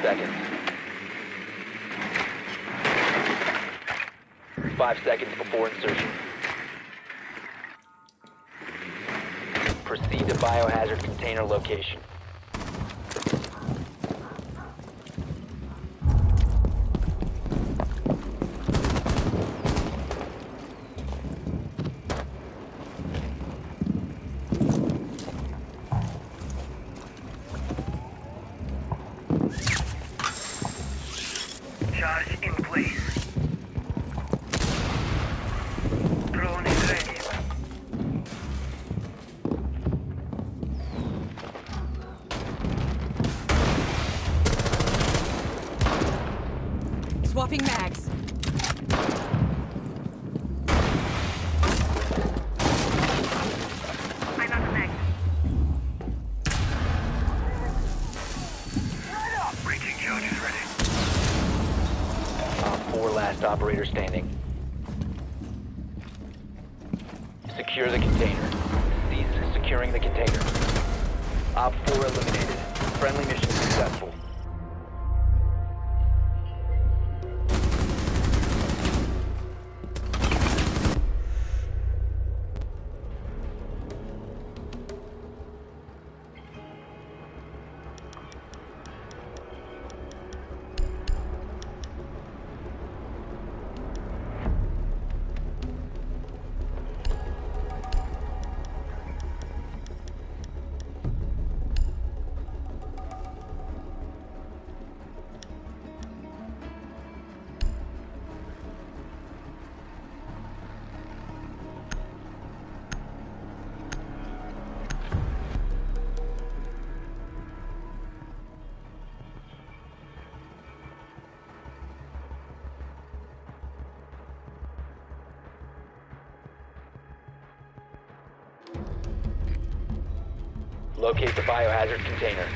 10 seconds. 5 seconds before insertion. Proceed to biohazard container location. Ready. Op 4 last operator standing. Secure the container. Cease securing the container. Op 4 eliminated. Friendly mission successful. Locate the biohazard container.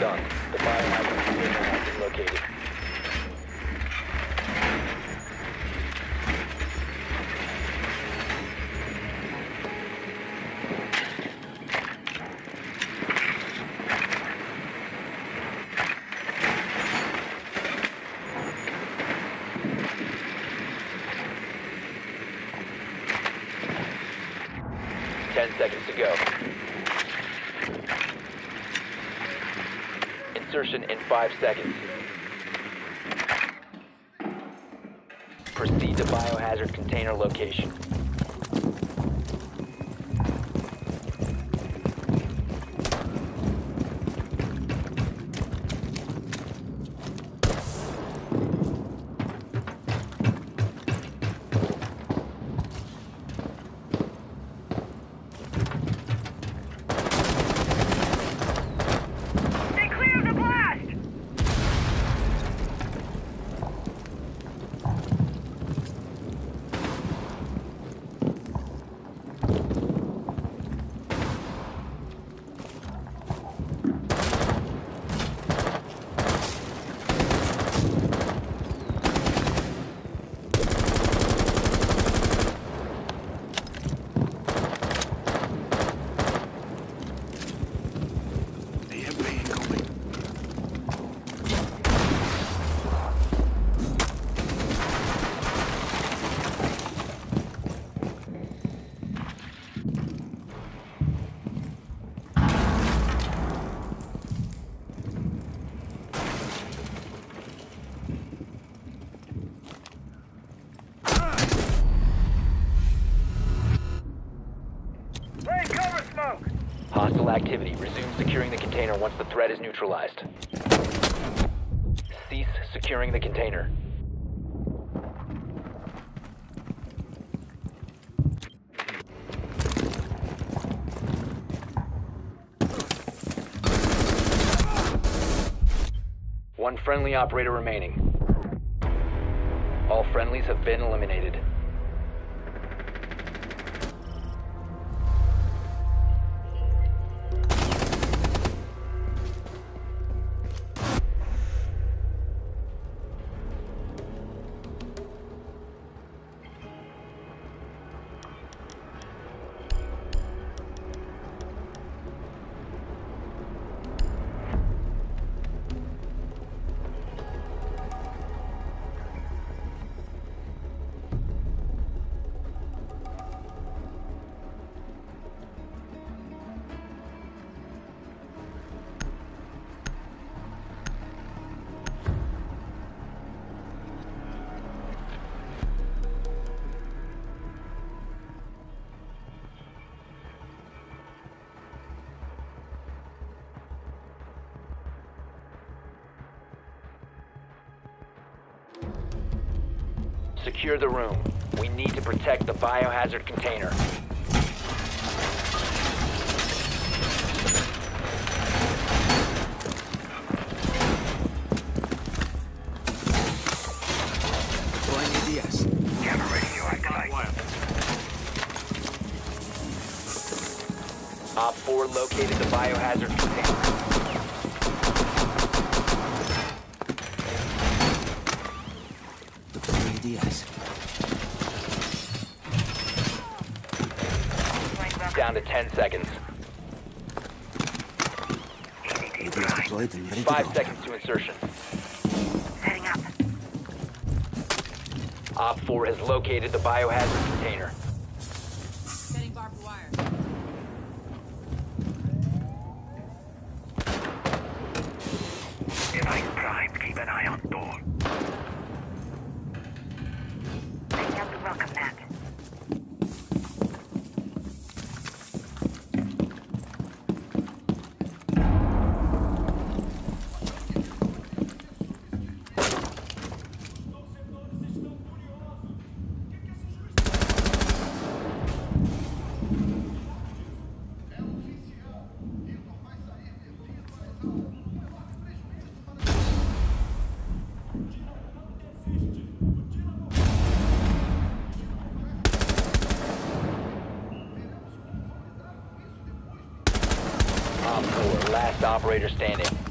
Done. The biohazard container has been located. Seconds to go. Insertion in five seconds. Proceed to biohazard container location. Cover smoke! Hostile activity. Resume securing the container once the threat is neutralized. Cease securing the container. One friendly operator remaining. All friendlies have been eliminated. Secure the room. We need to protect the biohazard container. Deploying ADS. Camera radio. Op 4 located the biohazard container. 10 seconds. ADS deployed and ready to Five go. seconds to insertion. Setting up. Op 4 has located the biohazard container. Operator standing.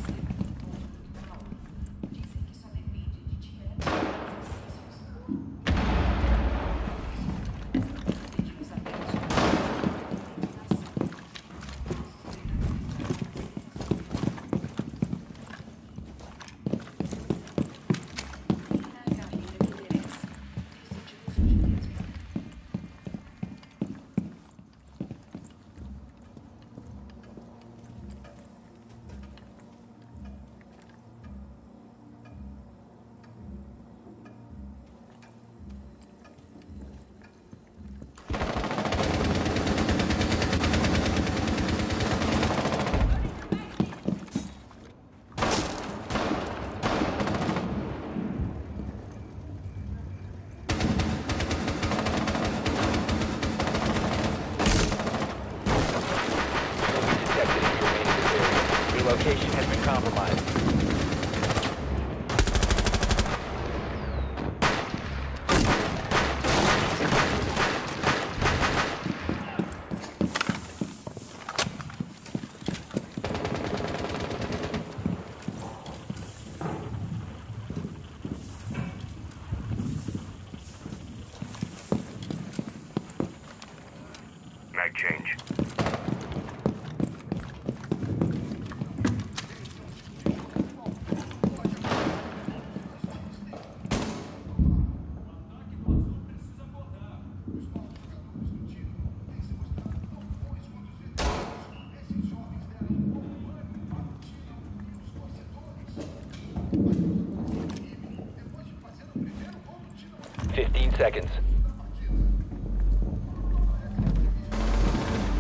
15 seconds.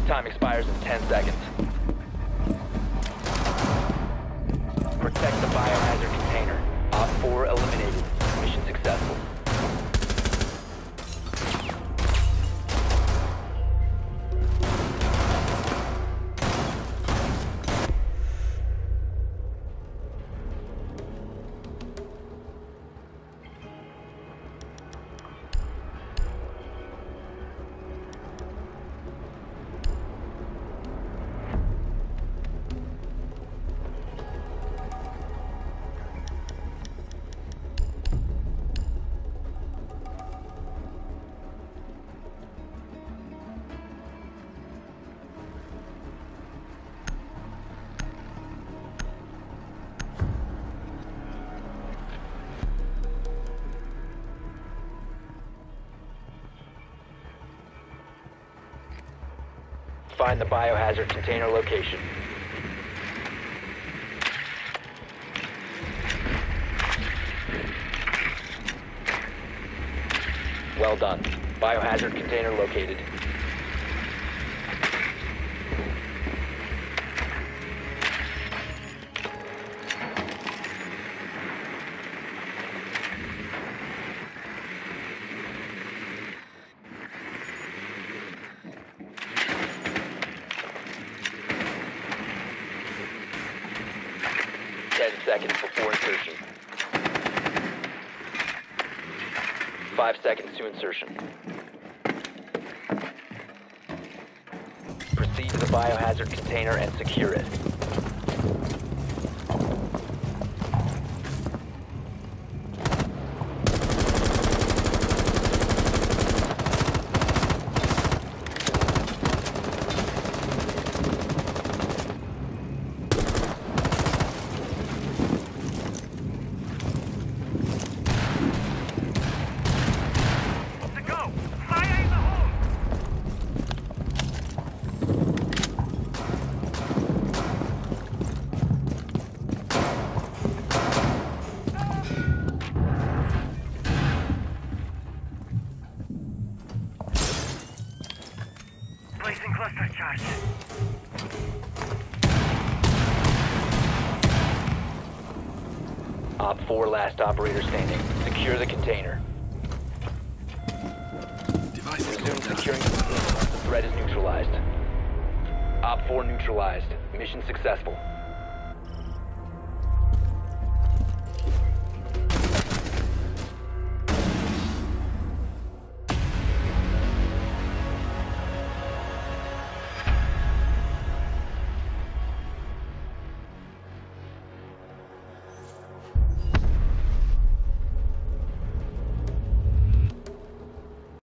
Time expires in 10 seconds. Protect the biohazard container. Op 4 eliminated. Mission successful. Find the biohazard container location. Well done. Biohazard container located. Ten seconds before insertion. Five seconds to insertion. Proceed to the biohazard container and secure it. Charge. Op 4 last operator standing. Secure the container. Device is Resume securing the container once the threat is neutralized. Op 4 neutralized. Mission successful.